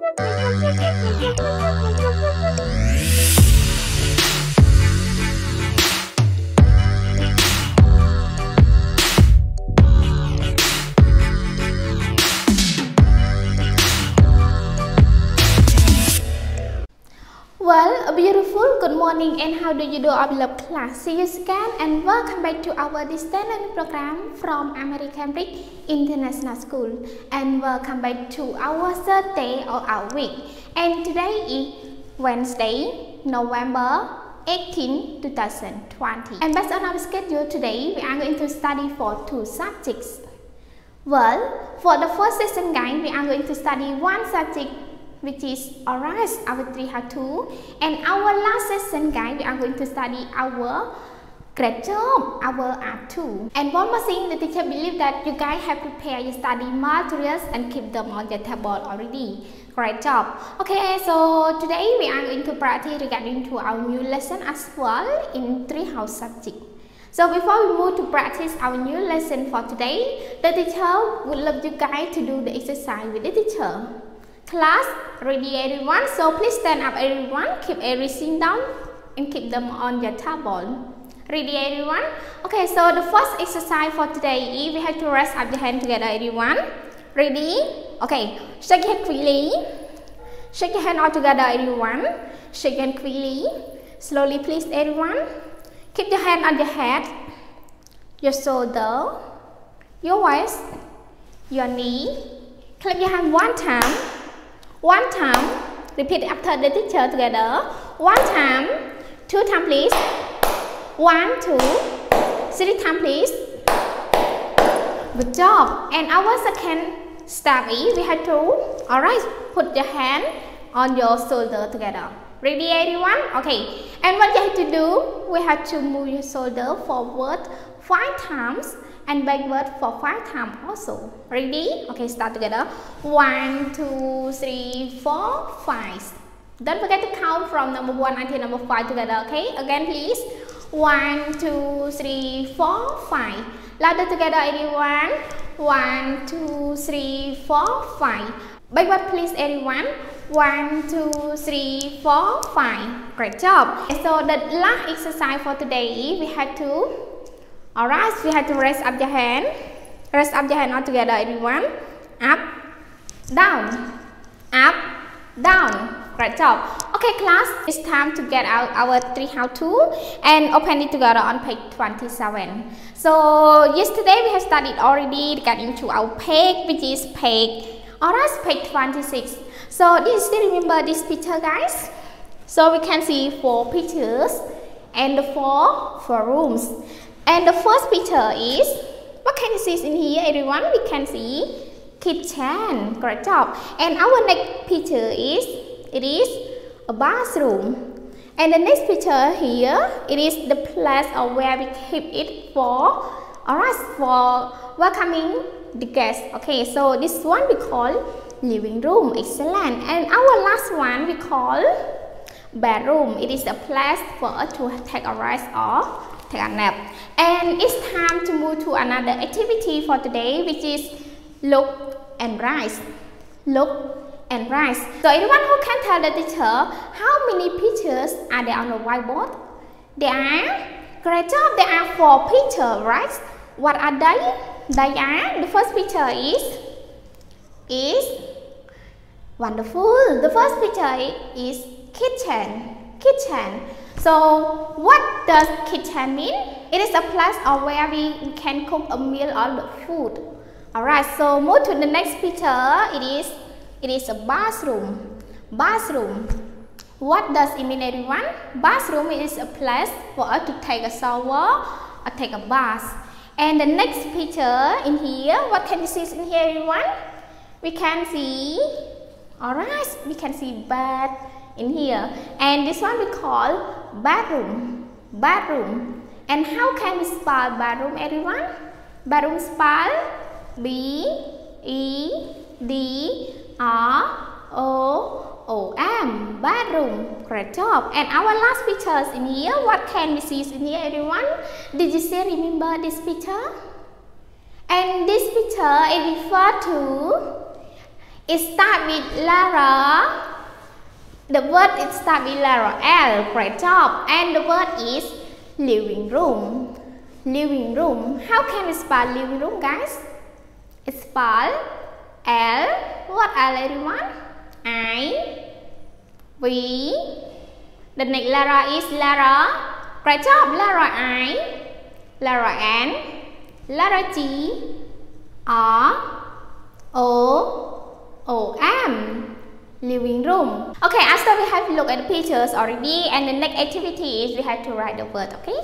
Thank you. Well, beautiful good morning and how do you do our love class? See you again and welcome back to our distance learning program from American Bridge International School and welcome back to our third day of our week. And today is Wednesday, November 18, 2020. And based on our schedule today, we are going to study for two subjects. Well, for the first session guide, we are going to study one subject which is alright our 3 how to and our last session guys we are going to study our great job our art 2 and one more thing the teacher believe that you guys have prepared your study materials and keep them on your table already. Great job. Okay so today we are going to practice regarding to our new lesson as well in TreeHouse subject. So before we move to practice our new lesson for today, the teacher would love you guys to do the exercise with the teacher. Class, ready everyone? So please stand up everyone, keep everything down and keep them on your table. Ready everyone? Okay, so the first exercise for today is we have to raise up the hand together everyone. Ready? Okay, shake your hand quickly. Shake your hand all together everyone. Shake your hand quickly. Slowly please everyone. Keep your hand on your head, your shoulder, your waist, your knee. Clap your hand one time. One time. Repeat after the teacher together. One time. Two time please. One, two. Three time please. Good job. And our second step is we have to, alright, put your hand on your shoulder together. Ready everyone? Okay. And what you have to do, we have to move your shoulder forward five times and backward for five times also. Ready? Okay, start together. One, two, three, four, five. Don't forget to count from number one until number five together. Okay, again please. One, two, three, four, five. Louder together, everyone. One, two, three, four, five. Backward, please, everyone. One, two, three, four, five. Great job. So the last exercise for today, we have to, alright, so we have to raise up your hand. Raise up your hand all together, everyone. Up, down, up, down. Great job. Okay, class, it's time to get out our TreeHouse 2 and open it together on page 27. So yesterday we have studied already regarding to our page, which is page, alright, page 26. So do you still remember this picture guys? So we can see four pictures and four, four rooms. And the first picture is, what can you see in here everyone? We can see kitchen, great job. And our next picture is, it is a bathroom. And the next picture here, it is the place or where we keep it for, alright, for welcoming the guests. Okay, so this one we call living room, excellent. And our last one we call bedroom. It is a place for us to take a rest or take a nap. And it's time to move to another activity for today, which is look and write. Look and write. So anyone who can tell the teacher how many pictures are there on the whiteboard? There are, great job, there are four pictures, right? What are they? They are, the first picture is, is wonderful. The first picture is kitchen, kitchen. So what does kitchen mean? It is a place or where we can cook a meal or food. Alright, so move to the next picture. It is it is a bathroom. Bathroom. What does it mean everyone? Bathroom is a place for us to take a shower or take a bath. And the next picture in here, what can you see in here everyone? We can see, alright, we can see bed in here. And this one we call bathroom bathroom And how can we spell bathroom everyone? bathroom spell B E D R O O M bathroom Great job. And our last pictures in here, what can we see in here everyone? Did you still remember this picture? And this picture it refer to It starts with letter. The word starts with L. Great job. And the word is living room. Living room. How can we spell living room, guys? It's spelled L. What L, everyone? I. V. The next letter is letter. Great job. Letter I. Letter N. Letter G. R. O. O. M. Living room. Okay, after we have looked at the pictures already, and the next activity is we have to write the word. Okay.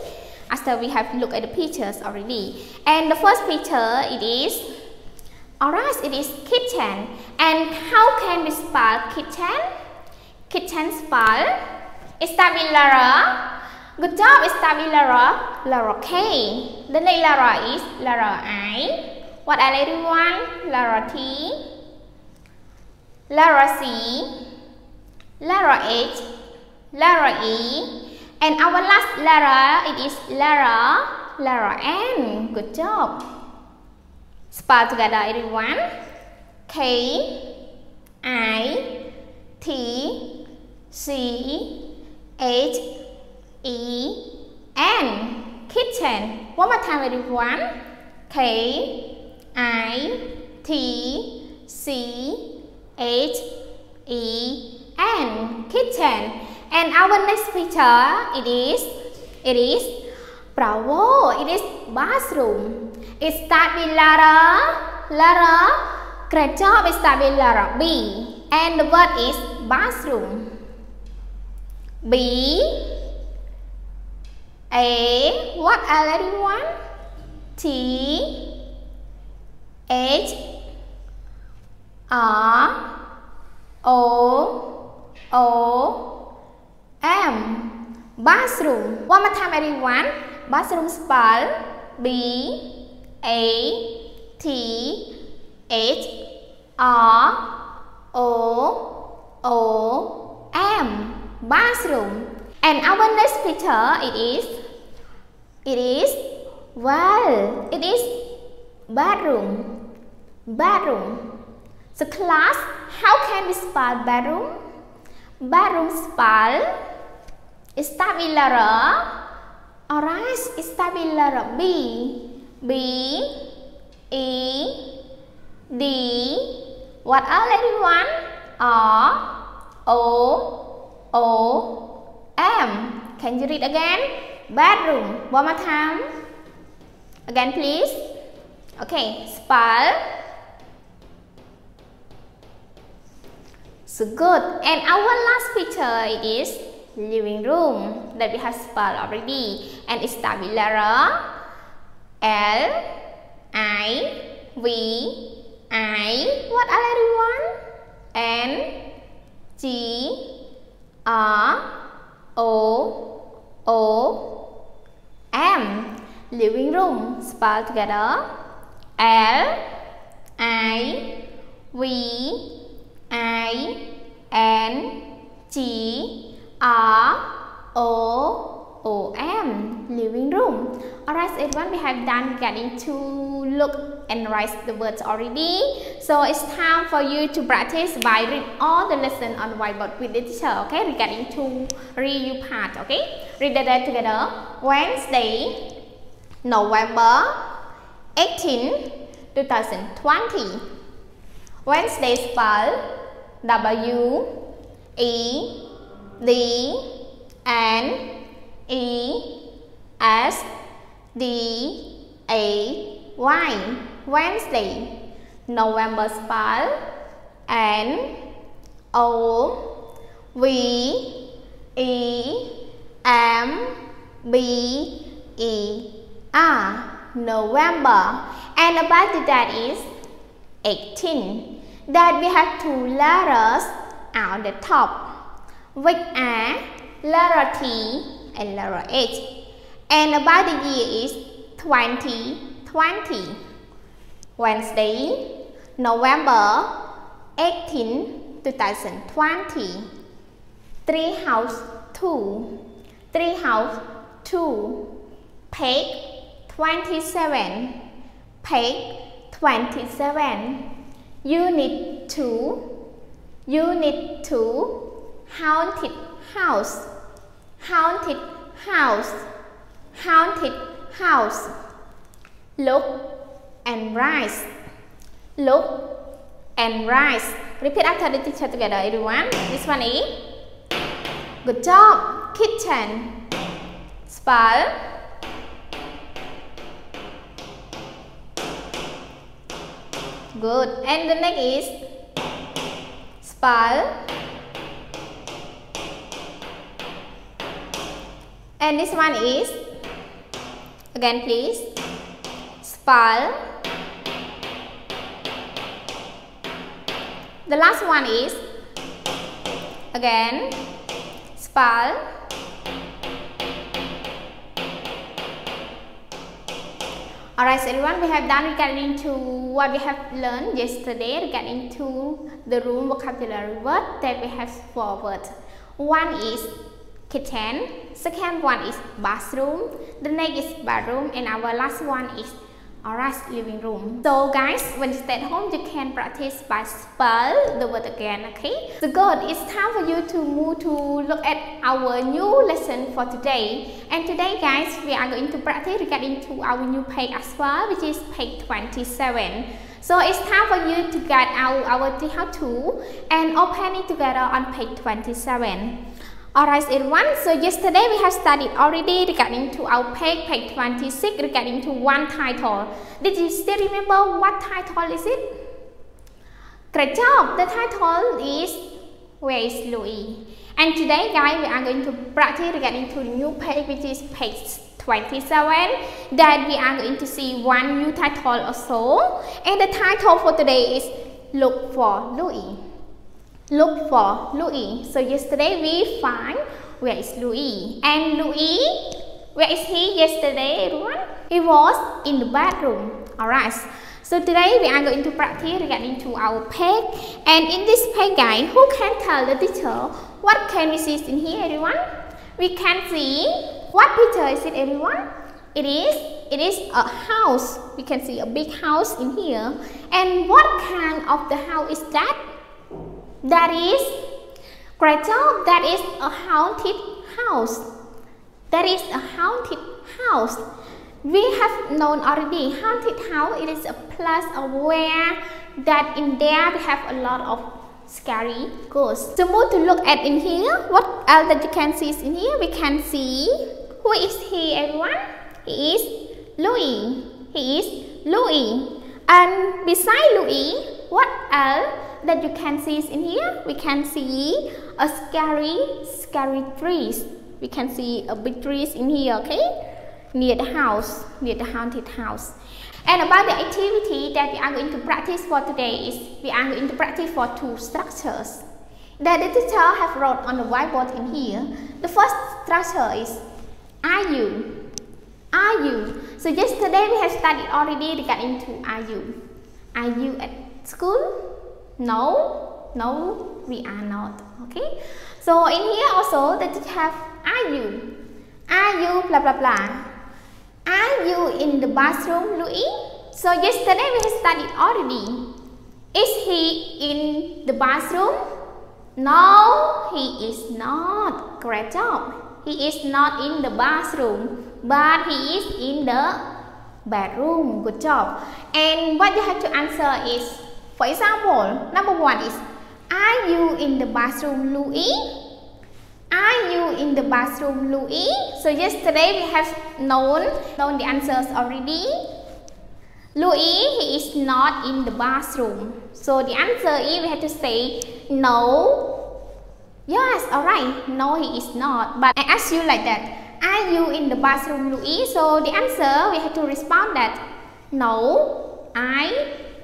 After we have looked at the pictures already, and the first picture it is Alright, it is kitchen. And how can we spell kitchen? Kitchen spell. It starts with letter. Good job, it starts with letter, letter K. The next letter is letter I. What are letter one? Letter T. Letter C. Letter H. Letter E. And our last letter, it is letter, letter N. Good job. Spell together everyone. K I T C H E N kitchen. One more time everyone. K I T C H E N kitchen. And our next picture it is it is bravo. It is bathroom. It starts with letter, letter. Great job. It starts with letter B. And the word is bathroom. B. A. What are everyone? T. H. R. O. O. M. Bathroom. One more time everyone. Bathroom spell B a T H R O O M bathroom and our next picture it is it is well it is bedroom bedroom so class how can we spell bedroom bedroom spell start with letter. Alright start with letter. B. B. E. D. What are everyone? R O. O. M. Can you read again? Bedroom one more time. Again please. Okay spell so good. And our last picture is living room that we have spelled already. And it starts letter L I V I. What are everyone N G R O O M. Living room spell together. L I V I N G R O O M living room. Alright, everyone we have done getting to look and write the words already. So it's time for you to practice by read all the lesson on whiteboard with the teacher. Okay, regarding to review part. Okay, read the day together. Wednesday, November 18, 2020. Wednesday spell W E D N E S D A Y. Wednesday November spell N O V E M B E R. November. And the date is 18 that we have two letters on the top which are letter T and letter H. And about the year is 2020. Wednesday, November 18, 2020. Three house 2. TreeHouse 2. Page 27. Page 27. Unit to. Unit 2. Haunted house. Haunted house. Haunted house. Look and rise. Look and rise. Repeat after the teacher together, everyone. This one is. Good job. Kitchen. Spell. Good. And the next is spal. And this one is again please spal. The last one is again spell. Alright, so everyone, we have done regarding to what we have learned yesterday regarding to the room vocabulary word that we have forward. One is kitchen, second one is bathroom, the next is bedroom, and our last one is Alright, living room. So guys, when you stay at home, you can practice by spell the word again, okay? So good, it's time for you to move to look at our new lesson for today. And today guys, we are going to practice regarding to our new page as well, which is page 27. So it's time for you to get out our how to and open it together on page 27. Alright everyone, so yesterday we have studied already regarding to our page, page 26 regarding to one title. Did you still remember what title is it? Great job! The title is Where is Louis? And today guys we are going to practice regarding to new page which is page 27 that we are going to see one new title also and the title for today is Look for Louis look for Louis. So yesterday we find where is Louis. And Louis, where is he yesterday everyone? He was in the bathroom. Alright. So today we are going to practice regarding to our page. And in this page guys, who can tell the teacher what can we see in here everyone? We can see, what picture is it everyone? It is, it is a house. We can see a big house in here. And what kind of the house is that? That is, great that is a haunted house. That is a haunted house. We have known already, haunted house, it is a place where that in there we have a lot of scary ghosts. So more to look at in here, what else that you can see is in here? We can see, who is he everyone? He is Louis. He is Louis. And beside Louis, what else that you can see is in here? We can see a scary, scary trees. We can see a big trees in here, okay? Near the house, near the haunted house. And about the activity that we are going to practice for today is we are going to practice for two structures that the teacher have wrote on the whiteboard in here. The first structure is are you? Are you? So yesterday we have studied already regarding to are you? Are you at school? No, no, we are not. Okay. So in here also that you have are you? Are you blah blah blah? Are you in the bathroom, Louis? So yesterday we studied already. Is he in the bathroom? No, he is not. Great job. He is not in the bathroom, but he is in the bedroom. Good job. And what you have to answer is for example, number one is Are you in the bathroom, Louis? Are you in the bathroom, Louis? So yesterday we have known, known the answers already. Louis, he is not in the bathroom. So the answer is we have to say no. Yes, alright. No, he is not. But I ask you like that. Are you in the bathroom, Louis? So the answer we have to respond that no, I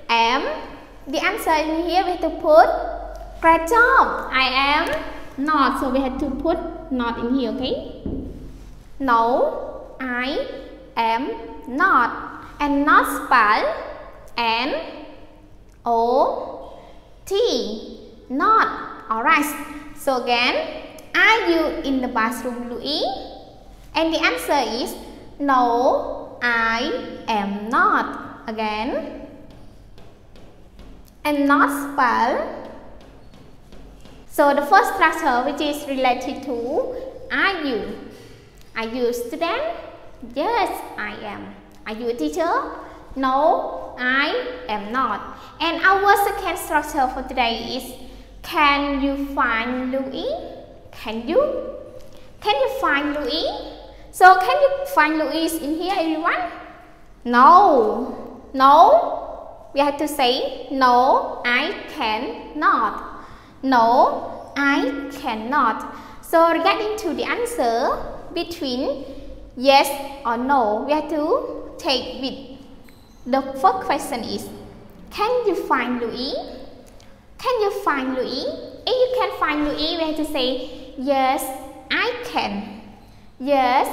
am the answer in here we have to put great job. I am not. So we have to put not in here, okay? No, I am not. And not spell N O T. Not. Alright. So again, are you in the bathroom, Louis? And the answer is no, I am not. Again, and not spell. So the first structure which is related to are you. Are you student? Yes, I am. Are you a teacher? No, I am not. And our second structure for today is Can you find Louis? Can you? Can you find Louis? So can you find Louis in here everyone? No. No. We have to say no, I cannot. No, I cannot. So regarding to the answer between yes or no, we have to take with the first question is can you find Louis? Can you find Louis? If you can find Louis, we have to say yes, I can. Yes,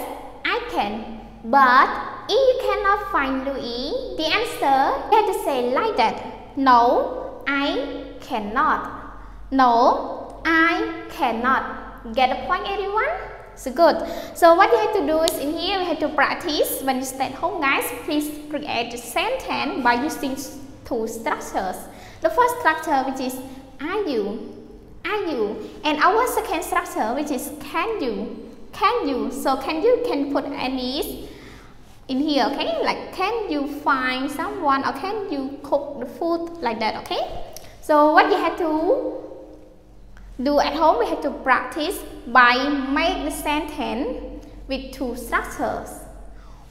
I can. But if you cannot find Louis, the answer you have to say like that. No, I cannot. No, I cannot. Get the point everyone? So good. So what you have to do is in here we have to practice. When you stay at home guys, please create a sentence by using two structures. The first structure which is are you? Are you? And our second structure which is can you? Can you? So can you can put any in here, okay? Like can you find someone or can you cook the food like that, okay? So what you have to do at home, we have to practice by make the sentence with two structures.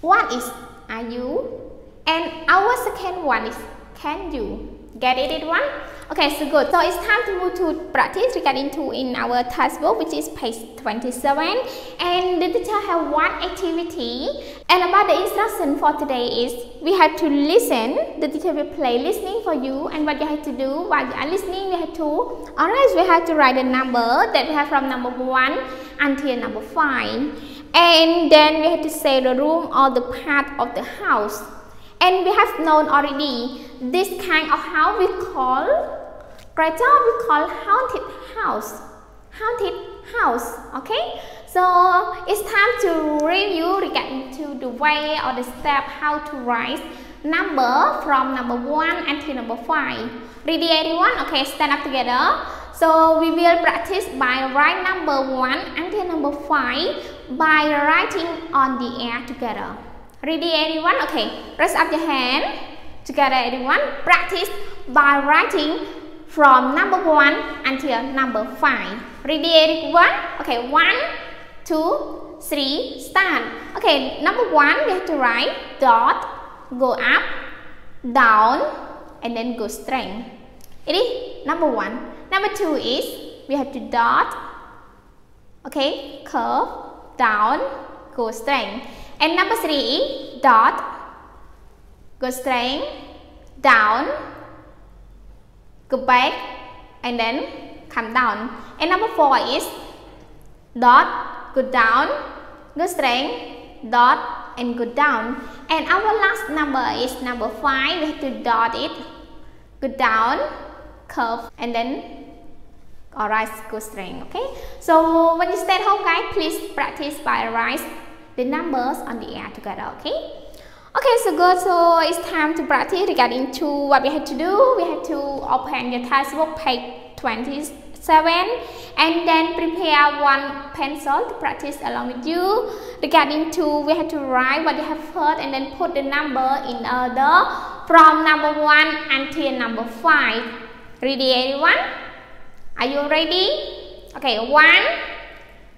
One is are you? And our second one is can you? Get it, everyone? Okay, so good. So it's time to move to practice regarding to in our task textbook, which is page 27. And the teacher have one activity. And about the instruction for today is we have to listen. The teacher will play listening for you. And what you have to do while you are listening, we have to, alright, we have to write the number that we have from number 1 until number 5. And then we have to say the room or the part of the house. And we have known already this kind of house we call now we call haunted house. Haunted house okay? So it's time to review regarding to the way or the step how to write number from number one until number five. Ready everyone? Okay stand up together. So we will practice by write number one until number five by writing on the air together ready everyone okay raise up your hand Together everyone, practice by writing from number 1 until number 5. Ready everyone? Okay, 1, 2, 3, start. Okay, number 1 we have to write dot, go up, down, and then go straight. Ready? Number 1. Number 2 is we have to dot, okay, curve, down, go straight. And number 3 dot, go straight, down, go back, and then come down. And number four is dot, go down, go straight, dot, and go down. And our last number is number five. We have to dot it, go down, curve, and then alright, go straight. Okay. So when you stay at home, guys, please practice by write the numbers on the air together. Okay. Okay, so good. So it's time to practice regarding to what we have to do. We have to open your textbook page 27 and then prepare one pencil to practice along with you. Regarding to we have to write what you have heard and then put the number in order from number 1 until number 5. Ready everyone? Are you ready? Okay, one,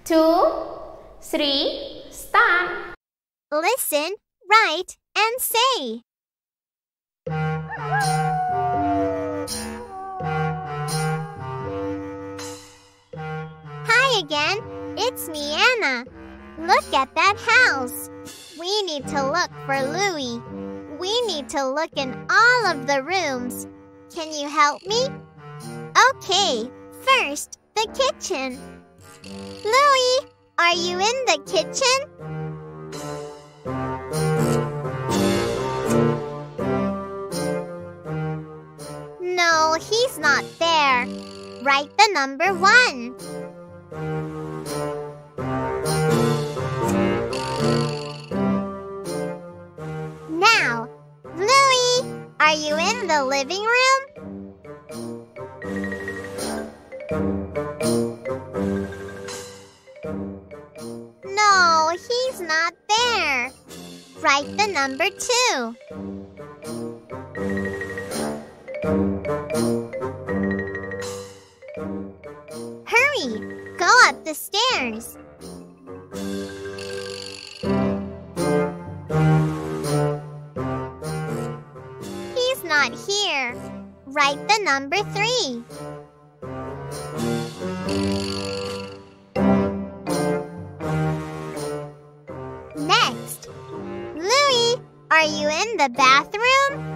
two, three, start. Listen, write, and say. Hi again, it's me, Anna. Look at that house. We need to look for Louis. We need to look in all of the rooms. Can you help me? Okay, first, the kitchen. Louis, are you in the kitchen? No, he's not there. Write the number one. Now, Louis, are you in the living room? Number 2. The bathroom?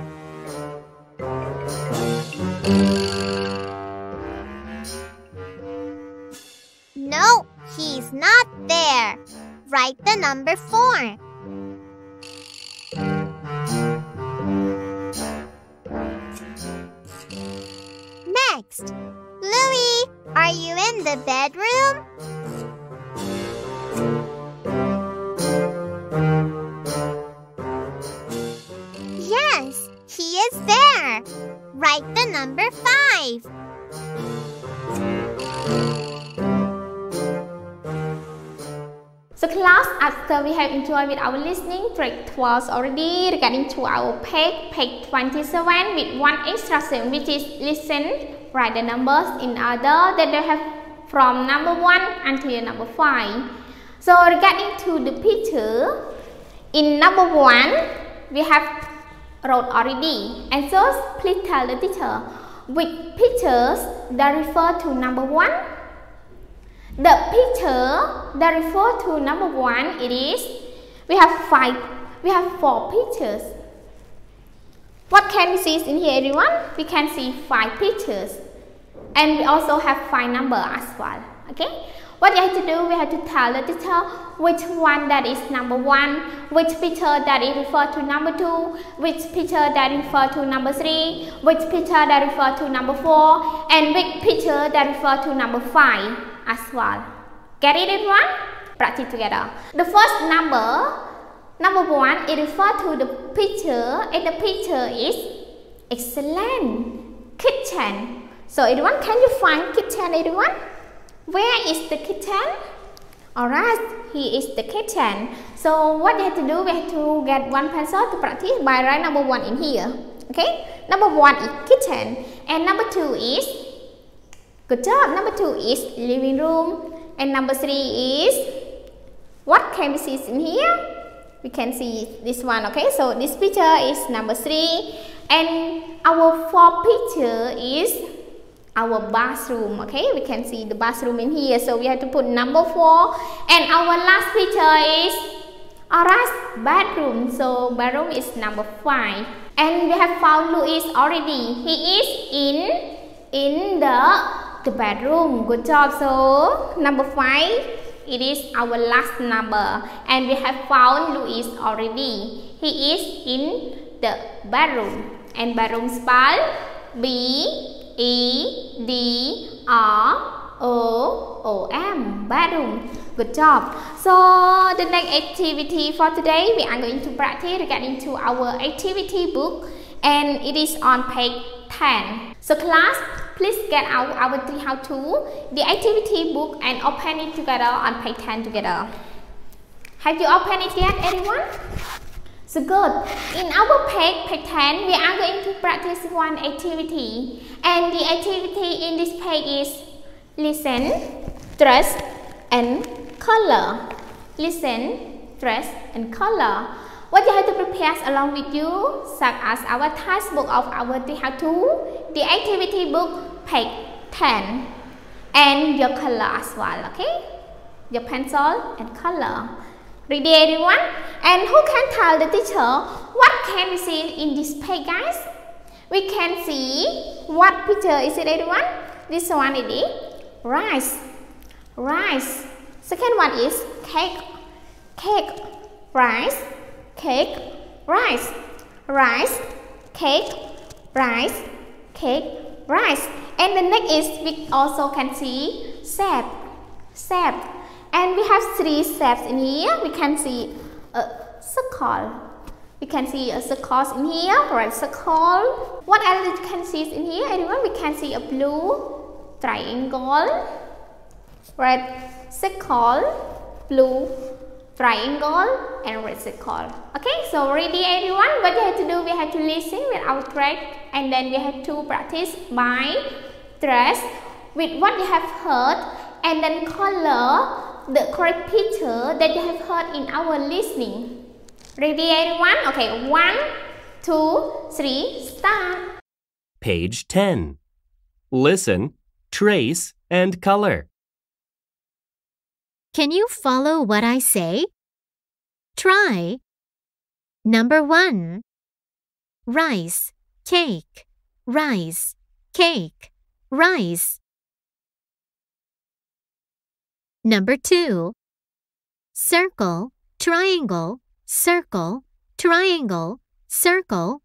Have enjoyed with our listening track twice already regarding to our page, page 27 with one extra instruction which is listen, write the numbers in order that they have from number 1 until number 5. So regarding to the picture, in number 1, we have wrote already. And so please tell the teacher which pictures that refer to number 1 the picture that refer to number one, it is, we have five, we have four pictures. What can we see in here everyone? We can see five pictures. And we also have five number as well. Okay? What you have to do, we have to tell the teacher which one that is number one, which picture that is refer to number two, which picture that refer to number three, which picture that refer to number four, and which picture that refer to number five as well. Get it everyone? Practice together. The first number, number one, it refer to the picture and the picture is excellent kitchen. So everyone, can you find kitchen everyone? Where is the kitchen? Alright, here is the kitchen. So what you have to do, we have to get one pencil to practice by write number one in here. Okay, number one is kitchen and number two is Good job. Number two is living room. And number three is what can we see in here? We can see this one. Okay, so this picture is number three. And our fourth picture is our bathroom. Okay, we can see the bathroom in here. So we have to put number four. And our last picture is alright bedroom. So bedroom is number five. And we have found Louis already. He is in in the the bedroom. Good job. So number five, it is our last number, and we have found Louis already. He is in the bedroom, and bedroom spell B E D R O O M bedroom. Good job. So the next activity for today, we are going to practice regarding to our activity book, and it is on page 10. So class, please get out our TreeHouse 2, the activity book and open it together on page 10 together. Have you opened it yet everyone? So good. In our page, page 10, we are going to practice one activity. And the activity in this page is listen, dress, and color. Listen, dress, and color. What you have to prepare along with you, such as our textbook of our TreeHouse 2, the activity book, page 10, and your color as well, okay? Your pencil and color. Ready everyone? And who can tell the teacher what can we see in this page guys? We can see what picture is it everyone? This one is rice. Rice. Second one is cake. Cake. Rice. Cake. Rice. Rice. Cake. Rice. Cake. Rice. And the next is we also can see shape. Shape. And we have three shapes in here. We can see a circle. We can see a circle in here, red circle. What else you can see in here? Anyone? We can see a blue triangle, red circle, blue triangle and rectangle. Okay, so ready everyone? What you have to do, we have to listen with our track and then we have to practice by dress with what you have heard and then color the correct picture that you have heard in our listening. Ready everyone? Okay, one, two, three, start. Page 10. Listen, trace, and color. Can you follow what I say? Try. Number one. Rice, cake, rice, cake, rice. Number two. Circle, triangle, circle, triangle, circle.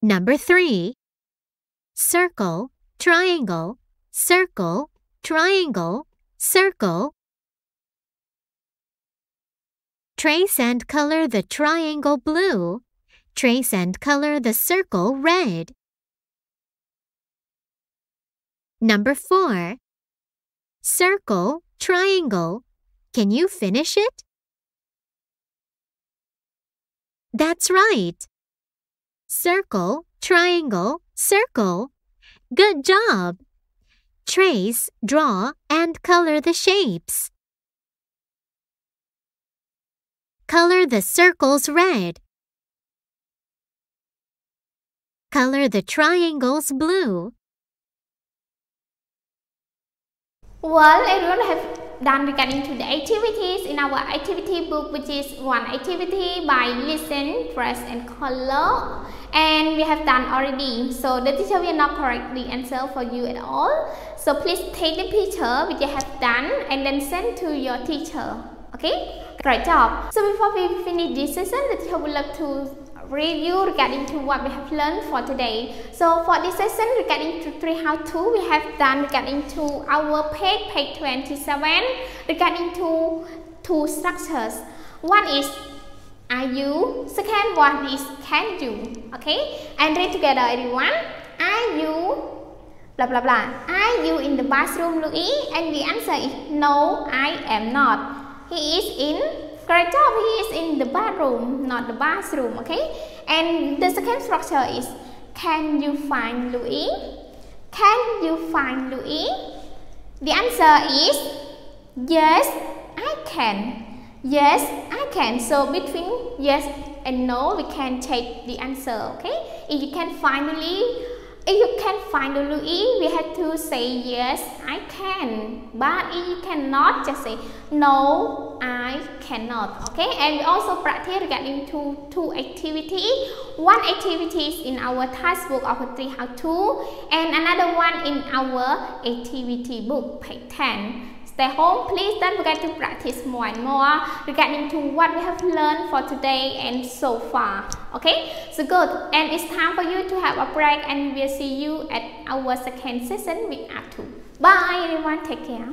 Number three. Circle, triangle, circle, triangle, circle. Trace and color the triangle blue. Trace and color the circle red. Number 4. Circle, triangle. Can you finish it? That's right. Circle, triangle, circle. Good job! Trace, draw, and color the shapes. Color the circles red. Color the triangles blue. Well, everyone have done regarding to the activities in our activity book which is one activity by listen, press and color. And we have done already. So the teacher will not correctly answer for you at all. So please take the picture which you have done and then send to your teacher. Okay? Great job. So before we finish this session the teacher would like to review regarding to what we have learned for today. So for this session regarding to TreeHouse 2 we have done regarding to our page page 27 regarding to two structures. One is are you? Second one is can you? Okay? And read together everyone. Are you blah blah blah. Are you in the bathroom Louis? And the answer is no, I am not. He is in Correct job. He is in the bathroom, not the bathroom. Okay. And the second structure is Can you find Louis? Can you find Louis? The answer is Yes, I can. Yes, I can. So between yes and no, we can take the answer. Okay. If you can finally if you can find Louis, we have to say yes, I can. But if you cannot, just say no, I cannot. Okay, and we also practice regarding to two activities. One activity is in our task book of TreeHouse 2, and another one in our activity book, page 10. Stay home, please don't forget to practice more and more regarding to what we have learned for today and so far. Okay, so good. And it's time for you to have a break and we will see you at our second session week after. Bye everyone, take care.